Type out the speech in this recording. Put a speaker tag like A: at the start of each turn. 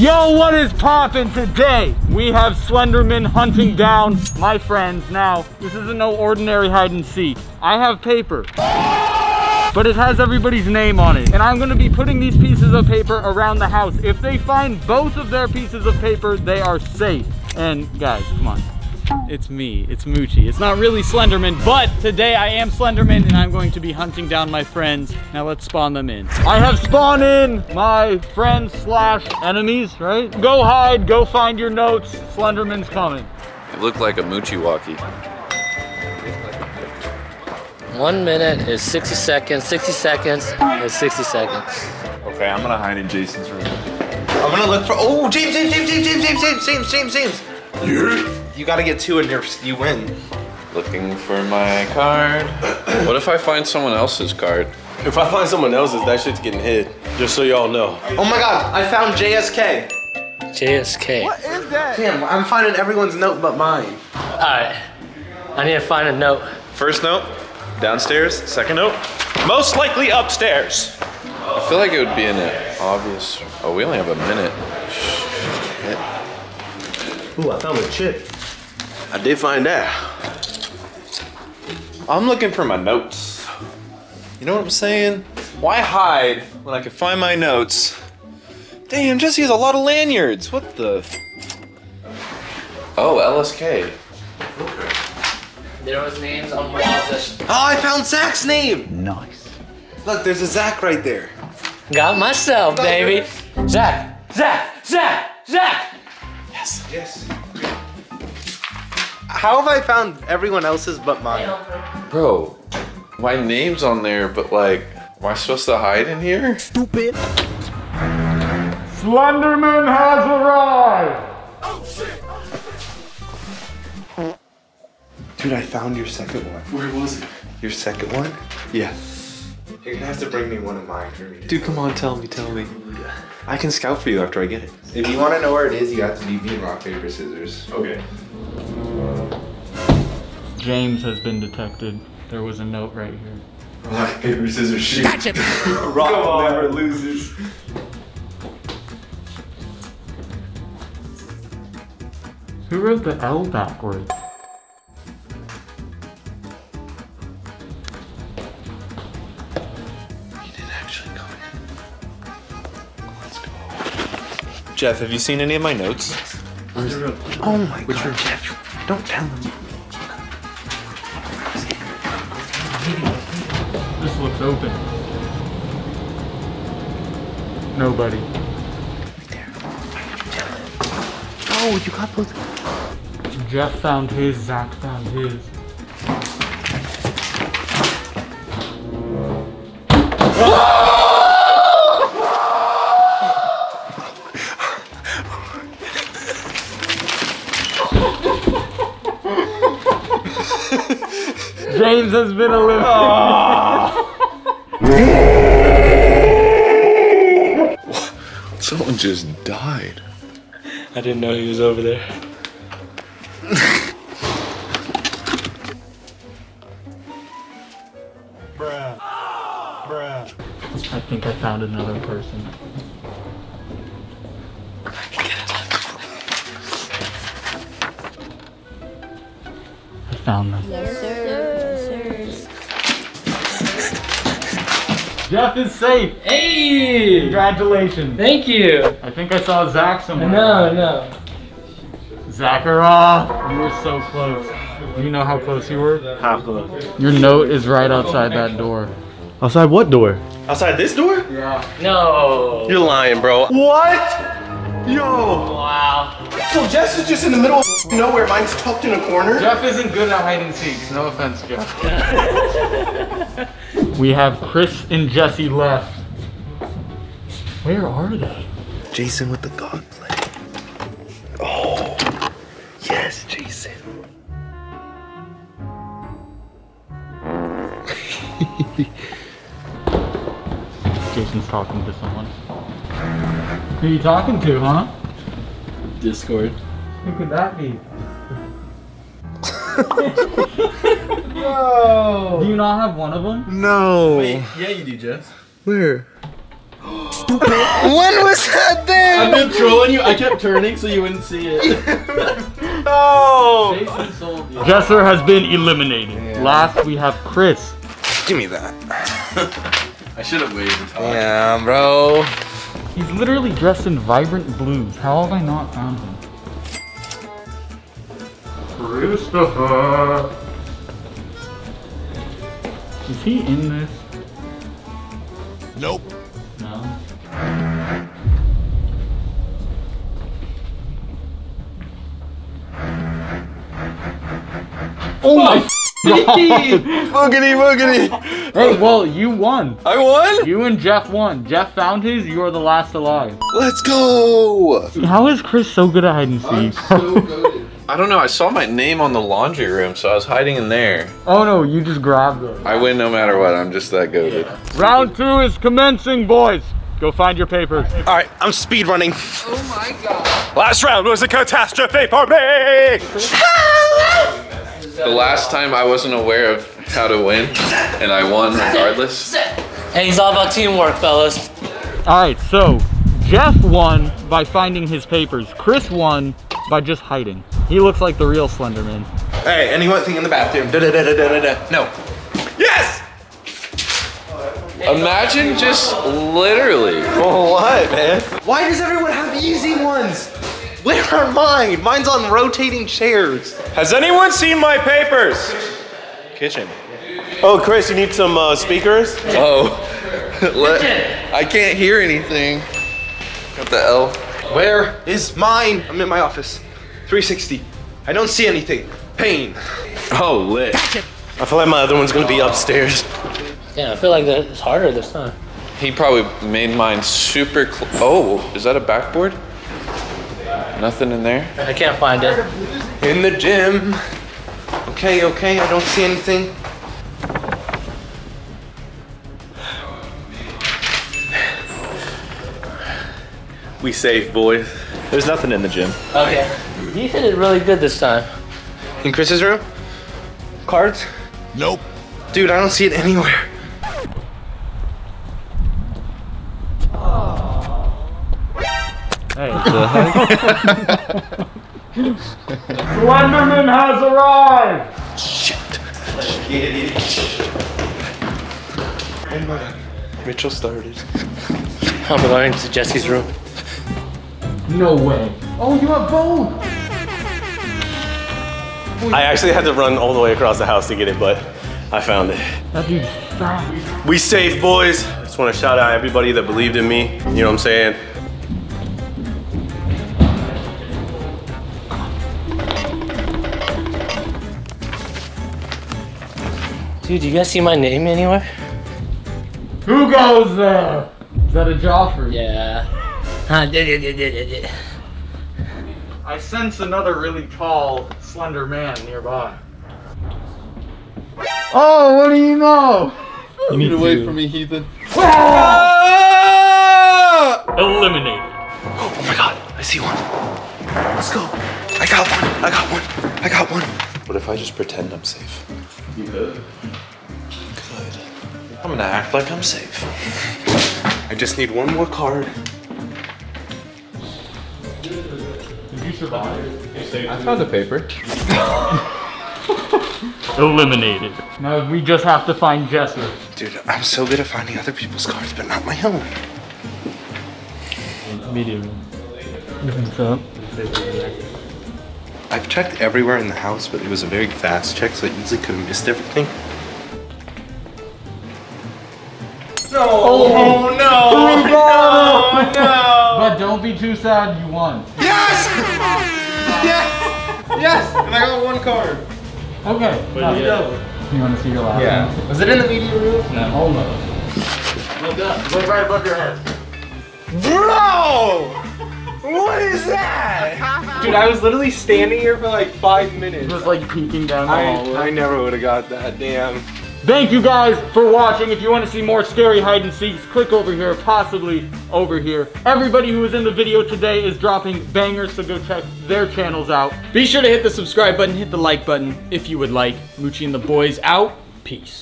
A: Yo, what is poppin' today? We have Slenderman hunting down my friends. Now, this isn't no ordinary hide and seek. I have paper, but it has everybody's name on it. And I'm gonna be putting these pieces of paper around the house. If they find both of their pieces of paper, they are safe. And guys, come on. It's me, it's Moochie. It's not really Slenderman, but today I am Slenderman and I'm going to be hunting down my friends. Now let's spawn them in. I have spawned in my friends slash enemies, right? Go hide, go find your notes. Slenderman's coming.
B: You look like a Moochie walkie.
C: One minute is 60 seconds. 60 seconds is 60 seconds.
D: Okay, I'm gonna hide in Jason's room.
E: I'm gonna look for. Oh, James, James, James, James, James, James, James, James, James, James. You gotta get two and you're, you win.
B: Looking for my card. What if I find someone else's card?
F: If I find someone else's, that shit's getting hid. Just so y'all know.
E: Oh my god, I found JSK.
C: JSK. What is that?
E: Damn, I'm finding everyone's note but mine.
C: Alright. I need to find a note.
D: First note, downstairs. Second note, most likely upstairs.
B: I feel like it would be in it. Obvious. Oh, we only have a minute. Shit.
F: Ooh, I found a chip. I did find that.
D: I'm looking for my notes. You know what I'm saying? Why hide when I can find my notes? Damn, Jesse has a lot of lanyards. What the?
B: Oh, LSK.
C: There was names on walls that
E: Oh, I found Zach's name. Nice. Look, there's a Zach right there.
C: got myself, baby. Zach, Zach, Zach, Zach.
E: How have I found everyone else's but mine?
B: Bro, my name's on there, but like, am I supposed to hide in here? Stupid.
A: Slenderman has arrived. Oh shit!
E: Dude, I found your second one.
D: Where was it?
E: Your second one? Yeah. You're gonna have to bring me one of mine for me.
D: Dude, come on, tell me, tell me. I can scout for you after I get it.
E: If you want to know where it is, you have to be me rock paper scissors.
D: Okay.
A: James has been detected. There was a note right here.
D: Rock, paper, scissors, shoot. Gotcha. Rock never loses.
A: Who wrote the L backwards? He did actually come in. Let's go.
D: Jeff, have you seen any of my notes?
E: Oh my god, Jeff. Don't tell him.
A: This looks open. Nobody.
E: Oh, you got both.
A: Jeff found his, Zach found his. Ah! James has been eliminated. Ah.
B: Someone just died.
C: I didn't know he was over there.
A: I think I found another person. I found them. Jeff is safe.
C: Hey!
A: Congratulations.
C: Thank you.
A: I think I saw Zach somewhere.
C: No, no.
A: Zachara, you were so close. Do you know how close you were?
F: How close?
A: Your note is right outside that door.
F: Outside what door? Outside this door?
A: Yeah.
C: No.
F: You're lying, bro. What? Yo.
C: Wow.
F: So Jess is just in the middle of nowhere. Mine's tucked in a corner.
A: Jeff isn't good at hide and seek. No offense, Jeff. we have Chris and Jesse left. Where are they?
E: Jason with the god play. Oh, yes, Jason.
A: Jason's talking to someone. Who are you talking to, huh?
C: Discord.
A: Who could that be?
E: No.
A: Do you not have one of them?
E: No.
F: Yeah, you do, Jess.
E: Where? when was that there?
F: I've been trolling you. I kept turning so you wouldn't see it.
E: Oh!
F: Jason.
A: Jesser has been eliminated. Last, we have Chris.
E: Give me that.
B: I should have waited until
E: Yeah, bro.
A: He's literally dressed in vibrant blues. How have I not found him? Christopher. Is he in this?
G: Nope.
A: No. Oh my god!
E: Boogity boogity.
A: Hey, well, you won.
E: I won?
A: You and Jeff won. Jeff found his. You are the last alive.
E: Let's go.
A: How is Chris so good at hide and
F: I'm
A: seek?
F: So goaded.
B: I don't know. I saw my name on the laundry room, so I was hiding in there.
A: oh no, you just grabbed it.
B: I win no matter what. I'm just that goaded.
A: Round two is commencing, boys. Go find your papers.
E: All right, I'm speed running.
G: Oh my god.
E: Last round was a catastrophe for me.
B: The last time I wasn't aware of how to win, and I won regardless.
C: Hey, it's all about teamwork, fellas.
A: All right, so Jeff won by finding his papers. Chris won by just hiding. He looks like the real Slenderman.
E: Hey, anyone thing in the bathroom? Da da da da da da. No. Yes.
B: Imagine just literally.
E: What, man? Why does everyone have easy ones? Where are mine? Mine's on rotating chairs.
D: Has anyone seen my papers? Kitchen.
F: Oh, Chris, you need some uh, speakers?
B: Oh, let, I can't hear anything. What the L?
E: Where is mine? I'm in my office. 360. I don't see anything. Pain.
B: Oh, lit.
F: I feel like my other one's gonna be upstairs.
C: Yeah, I feel like that- it's harder this time.
B: He probably made mine super. Cl- oh, is that a backboard? Nothing in there.
C: I can't find it.
E: In the gym. Okay, okay, I don't see anything.
D: We safe, boys.
F: There's nothing in the gym.
C: Okay. You hit it really good this time.
E: In Chris's room? Cards?
G: Nope.
E: Dude, I don't see it anywhere.
A: Hey, Slenderman has arrived. Shit.
E: Mitchell started.
C: I'm going to Jesse's room.
A: No way. Oh, you have both.
F: I actually had to run all the way across the house to get it, but I found it.
A: That dude's fast.
F: We safe, boys. Just want to shout out everybody that believed in me. You know what I'm saying?
C: Dude, you guys see my name anywhere?
A: Who goes there? Is that a Joffrey?
C: Yeah.
A: I sense another really tall, slender man nearby. Oh, what do you know? You need
B: Get away from me, Heathen. Ah!
A: Eliminated.
E: Oh my god, I see one. Let's go. I got one. I got one. I got one.
B: What if I just pretend I'm safe?
F: You could.
B: Good. I'm gonna act like I'm safe.
E: I just need one more card.
A: Survive?
B: I found a paper.
A: Eliminated. Now we just have to find Jesser.
E: Dude, I'm so good at finding other people's cards, but not my own.
A: Media room. What's up?
F: I've checked everywhere in the house, but it was a very fast check, so I easily could have missed everything. No!
E: Oh no!
A: no! no! But don't be too sad, you won.
E: Yes! yes! Yes! And I got one card.
A: Okay. now
F: yeah.
A: You want to see your last one?
E: Was it in the media room?
A: No. Almost. Look up. Look right above your head.
E: Bro! What is that? Dude, I was literally standing here for like five minutes.
A: Just like peeking down the
E: I,
A: hallway.
E: I never would have got that, damn.
A: Thank you guys for watching. If you want to see more scary hide and seeks, click over here, possibly over here. Everybody who was in the video today is dropping bangers, so go check their channels out.
H: Be sure to hit the subscribe button, hit the like button if you would like. Moochie and the boys out. Peace.